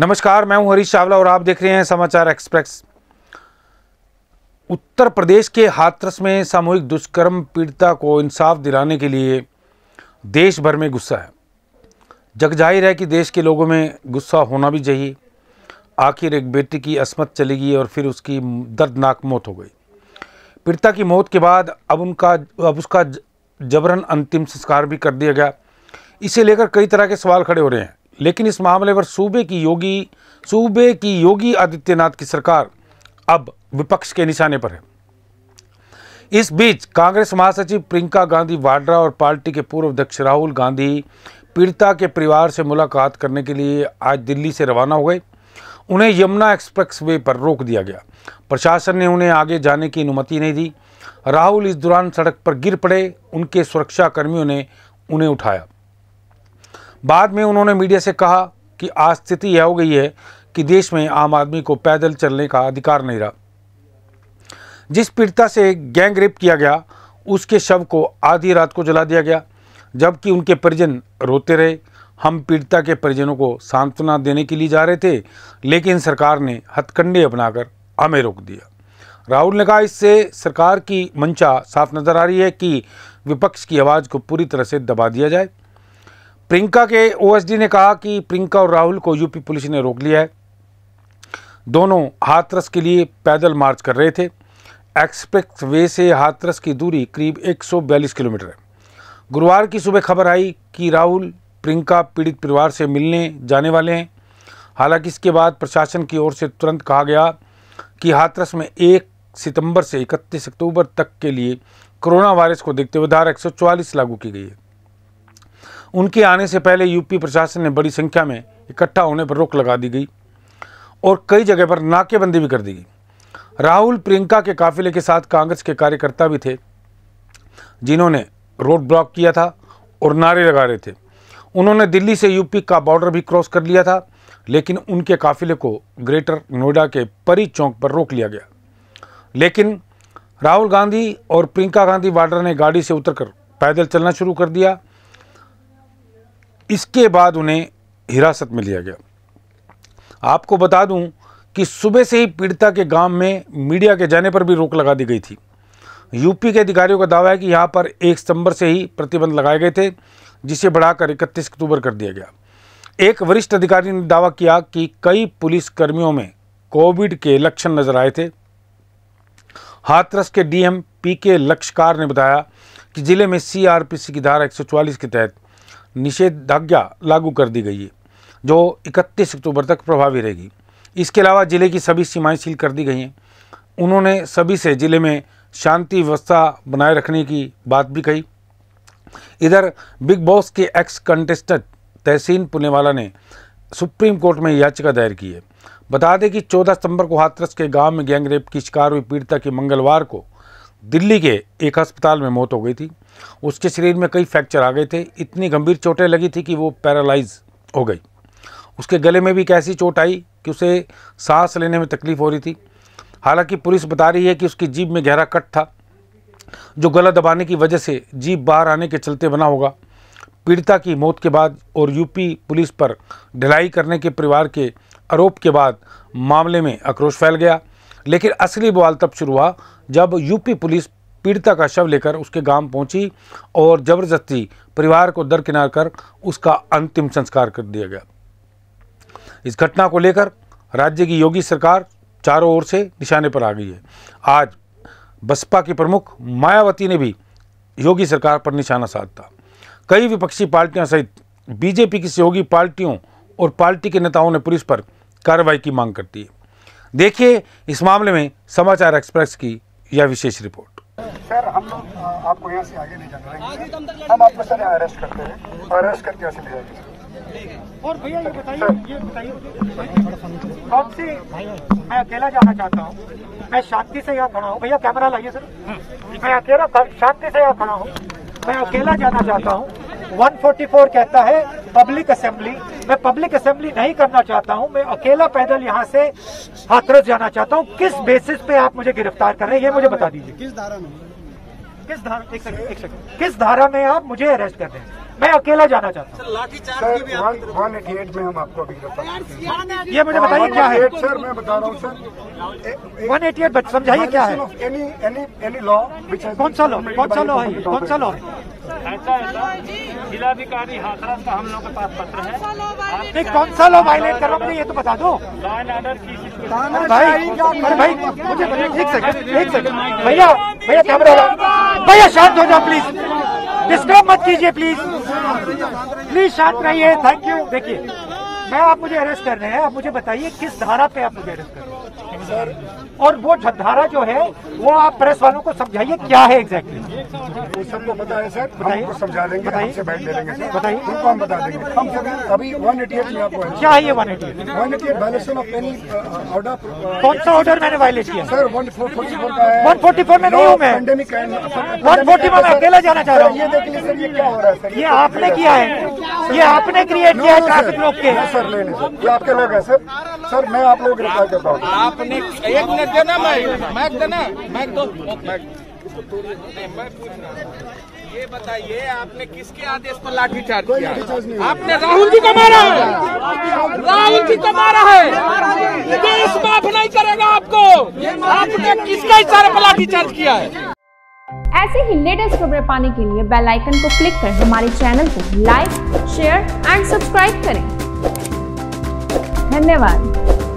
नमस्कार, मैं हूँ हरीश चावला और आप देख रहे हैं समाचार एक्सप्रेस। उत्तर प्रदेश के हाथरस में सामूहिक दुष्कर्म, पीड़िता को इंसाफ दिलाने के लिए देश भर में गुस्सा है। जग ज़ाहिर है कि देश के लोगों में गुस्सा होना भी चाहिए। आखिर एक बेटी की असमत चली गई और फिर उसकी दर्दनाक मौत हो गई। पीड़िता की मौत के बाद अब उनका, अब उसका जबरन अंतिम संस्कार भी कर दिया गया। इसे लेकर कई तरह के सवाल खड़े हो रहे हैं। लेकिन इस मामले पर सूबे की योगी, सूबे की योगी आदित्यनाथ की सरकार अब विपक्ष के निशाने पर है। इस बीच कांग्रेस महासचिव प्रियंका गांधी वाड्रा और पार्टी के पूर्व अध्यक्ष राहुल गांधी पीड़िता के परिवार से मुलाकात करने के लिए आज दिल्ली से रवाना हो गए। उन्हें यमुना एक्सप्रेस वे पर रोक दिया गया। प्रशासन ने उन्हें आगे जाने की अनुमति नहीं दी। राहुल इस दौरान सड़क पर गिर पड़े। उनके सुरक्षा कर्मियों ने उन्हें उठाया। बाद में उन्होंने मीडिया से कहा कि आज स्थिति यह हो गई है कि देश में आम आदमी को पैदल चलने का अधिकार नहीं रहा। जिस पीड़िता से गैंग रेप किया गया, उसके शव को आधी रात को जला दिया गया, जबकि उनके परिजन रोते रहे। हम पीड़िता के परिजनों को सांत्वना देने के लिए जा रहे थे, लेकिन सरकार ने हथकंडे अपनाकर हमें रोक दिया। राहुल ने कहा, इससे सरकार की मंशा साफ़ नज़र आ रही है कि विपक्ष की आवाज़ को पूरी तरह से दबा दिया जाए। प्रियंका के ओएसडी ने कहा कि प्रियंका और राहुल को यूपी पुलिस ने रोक लिया है। दोनों हाथरस के लिए पैदल मार्च कर रहे थे। एक्सप्रेस वे से हाथरस की दूरी करीब 142 किलोमीटर है। गुरुवार की सुबह खबर आई कि राहुल, प्रियंका पीड़ित परिवार से मिलने जाने वाले हैं। हालाँकि इसके बाद प्रशासन की ओर से तुरंत कहा गया कि हाथरस में एक सितंबर से इकतीस अक्टूबर तक के लिए कोरोना वायरस को देखते हुए धारा एक सौ चौवालीस लागू की गई है। उनके आने से पहले यूपी प्रशासन ने बड़ी संख्या में इकट्ठा होने पर रोक लगा दी गई और कई जगह पर नाकेबंदी भी कर दी गई। राहुल प्रियंका के काफिले के साथ कांग्रेस के कार्यकर्ता भी थे, जिन्होंने रोड ब्लॉक किया था और नारे लगा रहे थे। उन्होंने दिल्ली से यूपी का बॉर्डर भी क्रॉस कर लिया था, लेकिन उनके काफिले को ग्रेटर नोएडा के परी चौक पर रोक लिया गया। लेकिन राहुल गांधी और प्रियंका गांधी वाड्रा ने गाड़ी से उतरकर पैदल चलना शुरू कर दिया। इसके बाद उन्हें हिरासत में लिया गया। आपको बता दूँ कि सुबह से ही पीड़िता के गाँव में मीडिया के जाने पर भी रोक लगा दी गई थी। यूपी के अधिकारियों का दावा है कि यहाँ पर एक सितंबर से ही प्रतिबंध लगाए गए थे, जिसे बढ़ाकर इकतीस अक्टूबर कर दिया गया। एक वरिष्ठ अधिकारी ने दावा किया कि कई पुलिस कर्मियों में कोविड के लक्षण नज़र आए थे। हाथरस के डीएम पी के लक्षकार ने बताया कि ज़िले में सीआरपीसी की धारा 144 के तहत निषेधाज्ञा लागू कर दी गई है, जो 31 अक्टूबर तक प्रभावी रहेगी। इसके अलावा ज़िले की सभी सीमाएँ सील कर दी गई हैं। उन्होंने सभी से ज़िले में शांति व्यवस्था बनाए रखने की बात भी कही। इधर बिग बॉस के एक्स कंटेस्टेंट तहसीन पुनेवाला ने सुप्रीम कोर्ट में याचिका दायर की है। बता दें कि 14 सितंबर को हाथरस के गाँव में गैंगरेप की शिकार हुई पीड़िता की मंगलवार को दिल्ली के एक अस्पताल में मौत हो गई थी। उसके शरीर में कई फ्रैक्चर आ गए थे। इतनी गंभीर चोटें लगी थी कि वो पैरालाइज हो गई। उसके गले में भी एक ऐसी चोट आई कि उसे सांस लेने में तकलीफ़ हो रही थी। हालाँकि पुलिस बता रही है कि उसकी जीभ में गहरा कट था, जो गला दबाने की वजह से जीभ बाहर आने के चलते बना होगा। पीड़िता की मौत के बाद और यूपी पुलिस पर ढिलाई करने के परिवार के आरोप के बाद मामले में आक्रोश फैल गया। लेकिन असली बवाल तब शुरू हुआ जब यूपी पुलिस पीड़िता का शव लेकर उसके गाँव पहुँची और ज़बरदस्ती परिवार को दरकिनार कर उसका अंतिम संस्कार कर दिया गया। इस घटना को लेकर राज्य की योगी सरकार चारों ओर से निशाने पर आ गई है। आज बसपा की प्रमुख मायावती ने भी योगी सरकार पर निशाना साधा। कई विपक्षी पार्टियाँ सहित बीजेपी की सहयोगी पार्टियों और पार्टी के नेताओं ने पुलिस पर कार्रवाई की मांग करती है। देखिए इस मामले में समाचार एक्सप्रेस की यह विशेष रिपोर्ट। सर हम लोग आपको यहाँ से आगे नहीं जाने हम आपको सर यहाँ अरेस्ट करते हैं। और अरेस्ट करके यहाँ से ले जाएँगे। और भैया ये बताइए ये बताइए कौन सी मैं अकेला जाना चाहता हूँ। मैं शांति से यहाँ खड़ा हूँ। भैया कैमरा लाइए सर। मैं अकेला शांति से यहाँ खड़ा हूँ। मैं अकेला जाना चाहता हूँ। 144 कहता है पब्लिक असेंबली मैं पब्लिक असेंबली नहीं करना चाहता हूँ मैं अकेला पैदल यहाँ से हाथरस जाना चाहता हूँ। किस बेसिस पे आप मुझे गिरफ़्तार कर रहे हैं ये मुझे बता दीजिए। किस धारा में? किस धारा एक सेकंड एक सेकंड किस धारा में आप मुझे अरेस्ट कर रहे हैं? मैं अकेला जाना चाहता सर वन एटी एट में हम आपको अभी गिरफ़्तार हूँ। ये मुझे बताइए क्या है? सर मैं बता रहा हूँ सर। वन एटी एट समझाइए क्या है? एनी एनी एनी लॉ कौन सा लॉ कौन सा लॉ है? कौन सा लॉ है ऐसा ऐसा जिलाधिकारी हाथरस का हम लोग के पास पत्र है। नहीं कौन सा लॉ वायलेट कर रहा हूँ ये तो बता दो। लॉ एंड ऑर्डर की भाई अरे भाई मुझे एक सेकंड एक सेकंड भैया भैया कैमरा भैया शांत हो जाओ प्लीज़ डिस्टर्ब मत कीजिए प्लीज़ प्लीज़ शांत रहिए थैंक यू देखिए, मैं आप मुझे अरेस्ट कर रहे हैं, आप मुझे बताइए किस धारा पे आप मुझे अरेस्ट कर रहे हैं। और वो धारा जो है, वो आप प्रेस वालों को समझाइए क्या है एग्जैक्टली वो सबको पता है सर हम बताइए। उनको समझा देंगे। हमसे बैठ ले लेंगे सर। बताइए। उनको हम बता देंगे। हम सर अभी वन एटी एट में आपको क्या है ये one eighty one eighty eight violation of any order कौन सा ऑर्डर मैंने वायलेट किया? सर वन फोर्टी फोर का है। 144 में नहीं हूँ मैं। पेंडेमिक 140 में अकेला जाना चाह रहा हूँ। ये देख लीजिए सर ये क्या हो रहा है सर? ये आपने किया है। ये आपने क्रिएट किया है ट्रैफ़िक रोक के। सर ले लें सर ये आपके लोग हैं सर। सर मैं आप लोग गिरफ़्तार करता हूँ। आपने एक मिनट देना मैं मैक देना मैक दो मैक नहीं, मैं पूछ रहा हूँ। ये बताइए आपने किसके आदेश पर लाठीचार्ज किया? आपने राहुल जी को मारा है। राहुल जी को मारा है। देश माफ़ नहीं करेगा आपको। आपने किसके इशारे पर लाठीचार्ज किया है? ऐसे ही लेटेस्ट खबरें पाने के लिए बेल आइकन को क्लिक कर हमारे चैनल को लाइक शेयर एंड सब्सक्राइब करें। धन्यवाद।